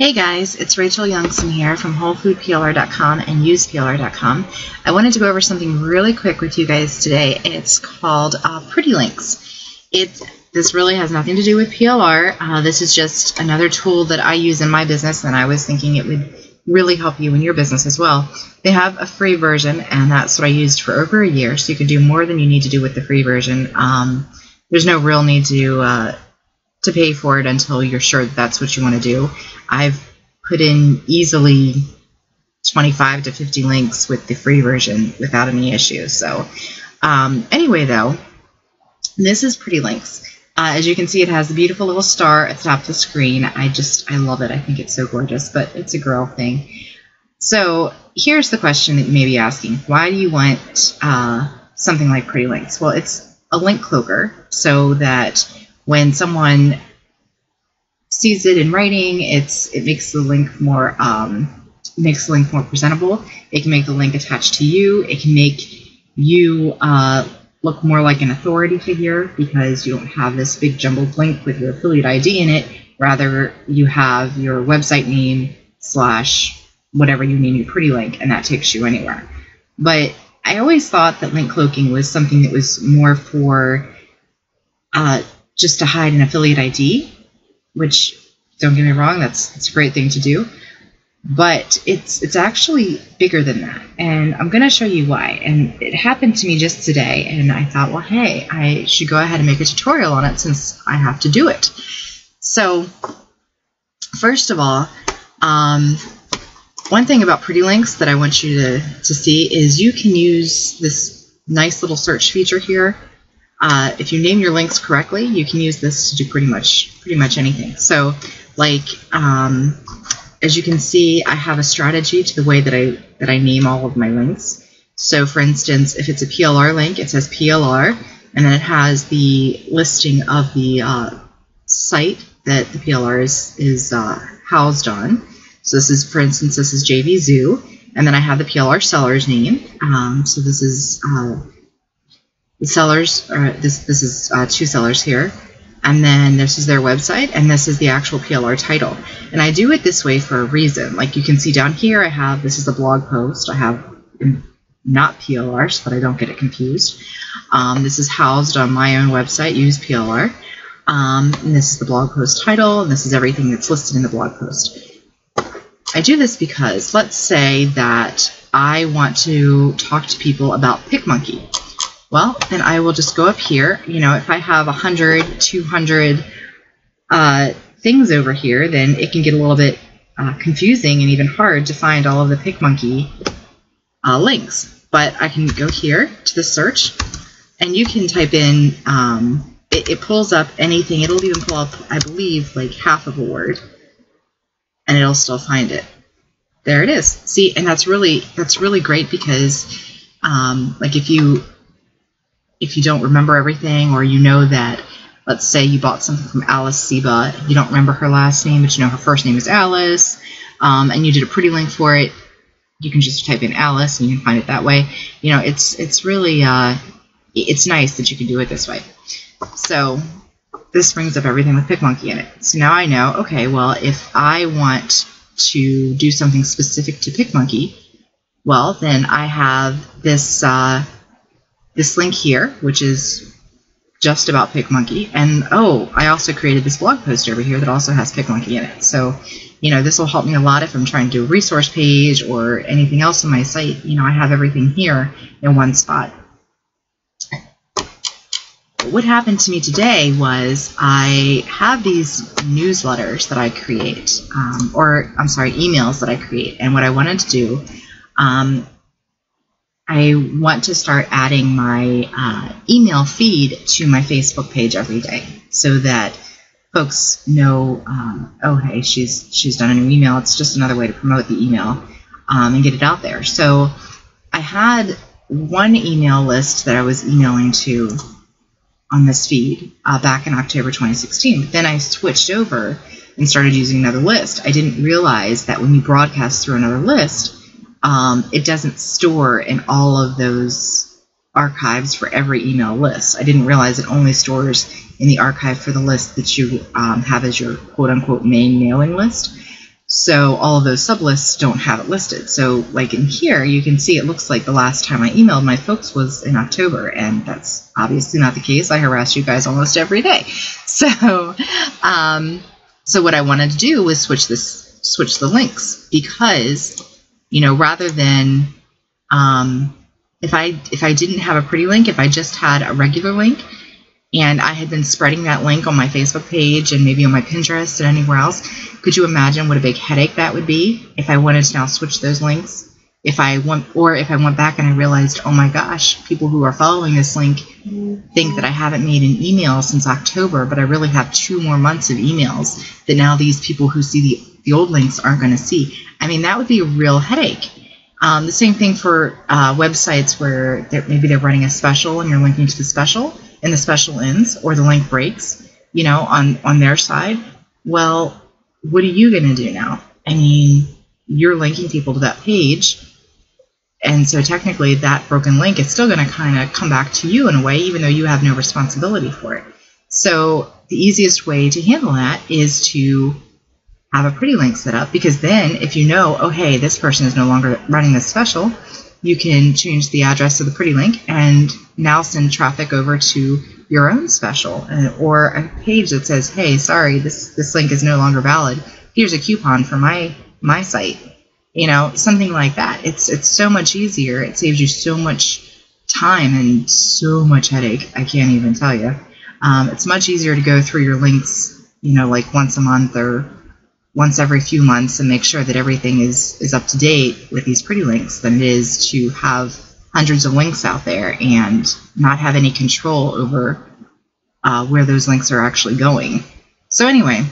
Hey guys, it's Rachel Youngson here from WholeFoodPLR.com and UsePLR.com. I wanted to go over something really quick with you guys today. It's called uh, Pretty Links. It this really has nothing to do with PLR. Uh, this is just another tool that I use in my business, and I was thinking it would really help you in your business as well. They have a free version, and that's what I used for over a year. So you can do more than you need to do with the free version. Um, there's no real need to uh, to pay for it until you're sure that that's what you want to do. I've put in easily 25 to 50 links with the free version without any issues. So um, anyway, though, this is Pretty Links. Uh, as you can see, it has a beautiful little star at the top of the screen. I just, I love it. I think it's so gorgeous, but it's a girl thing. So here's the question that you may be asking. Why do you want uh, something like Pretty Links? Well, it's a link cloaker so that when someone sees it in writing, it's it makes the link more um, makes the link more presentable. It can make the link attached to you. It can make you uh, look more like an authority figure because you don't have this big jumbled link with your affiliate ID in it. Rather, you have your website name slash whatever you name your pretty link, and that takes you anywhere. But I always thought that link cloaking was something that was more for uh, just to hide an affiliate ID, which don't get me wrong, that's that's a great thing to do. But it's it's actually bigger than that, and I'm going to show you why. And it happened to me just today, and I thought, well, hey, I should go ahead and make a tutorial on it since I have to do it. So, first of all, um, one thing about Pretty Links that I want you to, to see is you can use this nice little search feature here uh, if you name your links correctly, you can use this to do pretty much pretty much anything. So, like um, as you can see, I have a strategy to the way that I that I name all of my links. So, for instance, if it's a PLR link, it says PLR, and then it has the listing of the uh, site that the PLR is is uh, housed on. So this is, for instance, this is JV Zoo, and then I have the PLR seller's name. Um, so this is uh, the sellers, are, this, this is uh, two sellers here, and then this is their website, and this is the actual PLR title. And I do it this way for a reason. Like you can see down here, I have, this is a blog post, I have not PLR so that I don't get it confused. Um, this is housed on my own website, use PLR. Um, and this is the blog post title, and this is everything that's listed in the blog post. I do this because let's say that I want to talk to people about PicMonkey. Well, then I will just go up here. You know, if I have 100, 200 uh, things over here, then it can get a little bit uh, confusing and even hard to find all of the PicMonkey uh, links. But I can go here to the search, and you can type in, um, it, it pulls up anything. It'll even pull up, I believe, like half of a word, and it'll still find it. There it is. See, and that's really that's really great because, um, like, if you if you don't remember everything or you know that let's say you bought something from Alice Seba, you don't remember her last name, but you know her first name is Alice, um, and you did a pretty link for it, you can just type in Alice and you can find it that way. You know, it's it's really uh, it's nice that you can do it this way. So this brings up everything with PicMonkey in it. So now I know, okay, well, if I want to do something specific to PicMonkey, well, then I have this uh, this link here, which is just about PicMonkey. And oh, I also created this blog post over here that also has PicMonkey in it. So, you know, this will help me a lot if I'm trying to do a resource page or anything else on my site. You know, I have everything here in one spot. What happened to me today was I have these newsletters that I create, um, or I'm sorry, emails that I create. And what I wanted to do um, I want to start adding my uh, email feed to my Facebook page every day so that folks know, um, oh, hey, she's she's done a new email. It's just another way to promote the email um, and get it out there. So I had one email list that I was emailing to on this feed uh, back in October 2016. But then I switched over and started using another list. I didn't realize that when you broadcast through another list, um, it doesn't store in all of those archives for every email list. I didn't realize it only stores in the archive for the list that you um, have as your quote unquote main mailing list. So all of those sublists don't have it listed. So like in here, you can see it looks like the last time I emailed my folks was in October, and that's obviously not the case. I harass you guys almost every day. So, um, so what I wanted to do was switch this, switch the links because, you know, rather than um, if I if I didn't have a pretty link, if I just had a regular link, and I had been spreading that link on my Facebook page and maybe on my Pinterest and anywhere else, could you imagine what a big headache that would be if I wanted to now switch those links? If I went, or if I went back and I realized, oh my gosh, people who are following this link think that I haven't made an email since October, but I really have two more months of emails that now these people who see the, the old links aren't going to see. I mean, that would be a real headache. Um, the same thing for uh, websites where they're, maybe they're running a special and you're linking to the special and the special ends or the link breaks, you know, on, on their side. Well, what are you going to do now? I mean, you're linking people to that page. And so technically that broken link is still going to kind of come back to you in a way, even though you have no responsibility for it. So the easiest way to handle that is to have a pretty link set up because then if you know, oh, hey, this person is no longer running this special, you can change the address of the pretty link and now send traffic over to your own special uh, or a page that says, hey, sorry, this, this link is no longer valid. Here's a coupon for my, my site. You know, something like that. It's, it's so much easier. It saves you so much time and so much headache. I can't even tell you. Um, it's much easier to go through your links, you know, like once a month or once every few months and make sure that everything is, is up to date with these pretty links than it is to have hundreds of links out there and not have any control over uh, where those links are actually going. So anyway,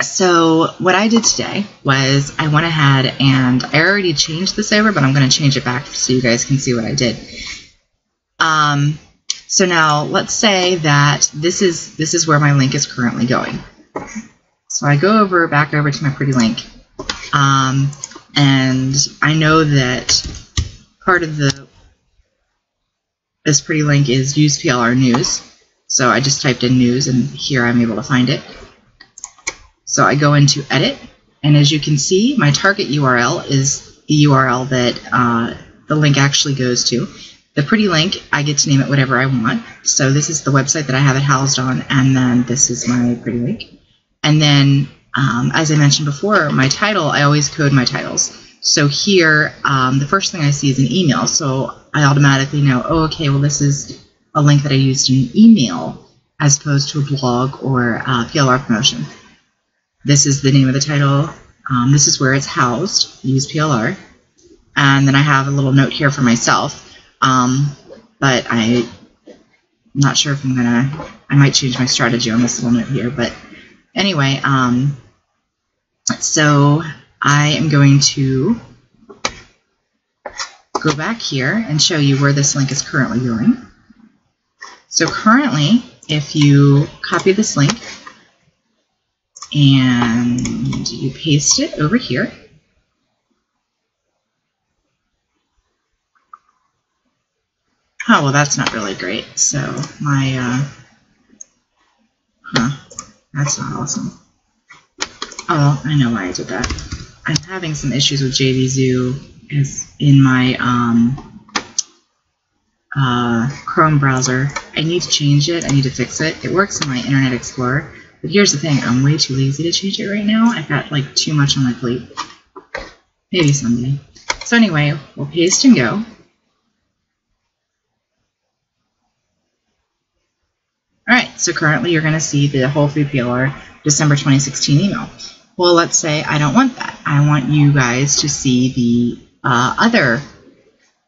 so what I did today was I went ahead and I already changed this over, but I'm going to change it back so you guys can see what I did. Um, so now let's say that this is this is where my link is currently going. So I go over back over to my pretty link, um, and I know that part of the this pretty link is use PLR news. So I just typed in news, and here I'm able to find it. So I go into edit, and as you can see, my target URL is the URL that uh, the link actually goes to. The pretty link, I get to name it whatever I want. So this is the website that I have it housed on, and then this is my pretty link. And then, um, as I mentioned before, my title, I always code my titles. So here, um, the first thing I see is an email. So I automatically know, oh, okay, well, this is a link that I used in an email as opposed to a blog or PLR promotion. This is the name of the title. Um, this is where it's housed, use PLR. And then I have a little note here for myself. Um, but I'm not sure if I'm going to, I might change my strategy on this little note here, but Anyway, um, so I am going to go back here and show you where this link is currently going. So currently, if you copy this link and you paste it over here, Oh, well, that's not really great. So my, uh, huh. That's not awesome. Oh, I know why I did that. I'm having some issues with JVZoo as in my um, uh, Chrome browser. I need to change it. I need to fix it. It works in my Internet Explorer. But here's the thing. I'm way too lazy to change it right now. I've got like too much on my plate. Maybe someday. So anyway, we'll paste and go. All right, so currently you're going to see the Whole Food PLR December 2016 email. Well, let's say I don't want that. I want you guys to see the uh, other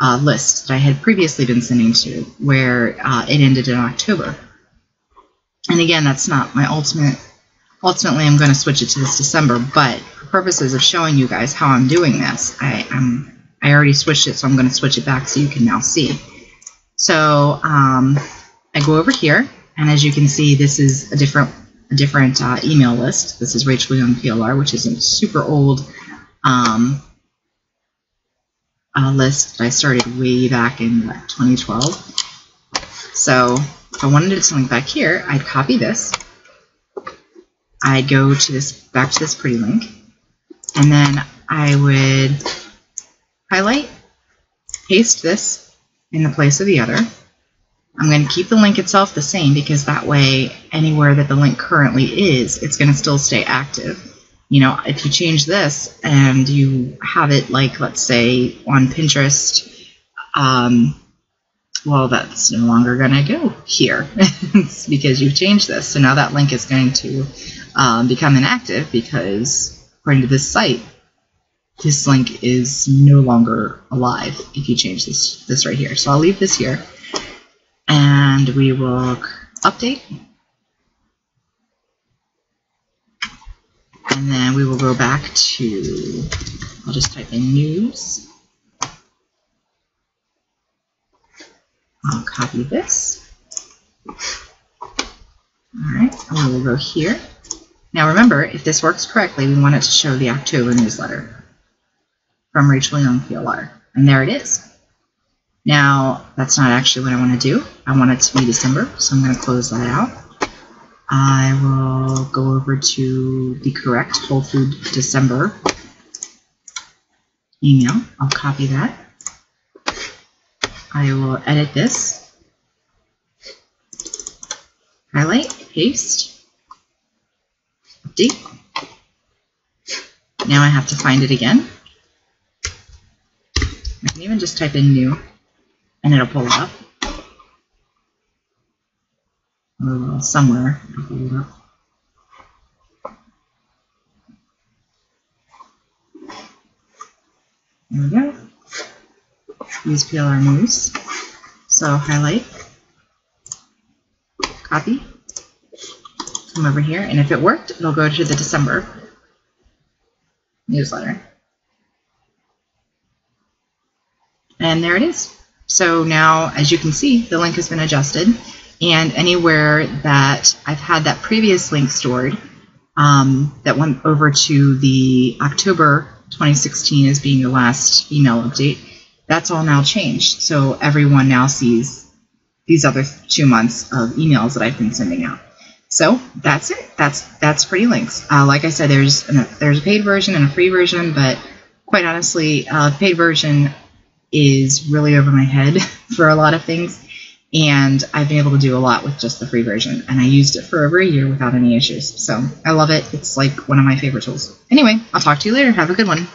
uh, list that I had previously been sending to, where uh, it ended in October. And again, that's not my ultimate. Ultimately, I'm going to switch it to this December, but for purposes of showing you guys how I'm doing this, I, I'm I already switched it, so I'm going to switch it back so you can now see. So um, I go over here and as you can see, this is a different a different uh, email list. This is Rachel Young PLR, which is a super old um, uh, list that I started way back in what, 2012. So if I wanted to do something back here, I'd copy this. I'd go to this back to this pretty link. And then I would highlight, paste this in the place of the other. I'm going to keep the link itself the same because that way anywhere that the link currently is, it's going to still stay active. You know, if you change this and you have it like, let's say, on Pinterest, um, well, that's no longer going to go here because you've changed this. So now that link is going to um, become inactive because, according to this site, this link is no longer alive if you change this, this right here. So I'll leave this here and we will update. And then we will go back to, I'll just type in news. I'll copy this. Alright, and we will go here. Now remember, if this works correctly, we want it to show the October newsletter from Rachel Young PLR. And there it is. Now, that's not actually what I want to do. I want it to be December, so I'm going to close that out. I will go over to the correct Whole Food December email. I'll copy that. I will edit this, highlight, paste, update. Now I have to find it again. I can even just type in new and it'll pull it up. Or somewhere it'll pull it up. There we go. Use PLR News. So highlight, copy, come over here, and if it worked, it'll go to the December newsletter. And there it is. So now, as you can see, the link has been adjusted. And anywhere that I've had that previous link stored um, that went over to the October 2016 as being the last email update, that's all now changed. So everyone now sees these other two months of emails that I've been sending out. So that's it. That's that's Pretty Links. Uh, like I said, there's an, there's a paid version and a free version, but quite honestly, uh, paid version is really over my head for a lot of things. And I've been able to do a lot with just the free version. And I used it for over a year without any issues. So I love it. It's like one of my favorite tools. Anyway, I'll talk to you later. Have a good one.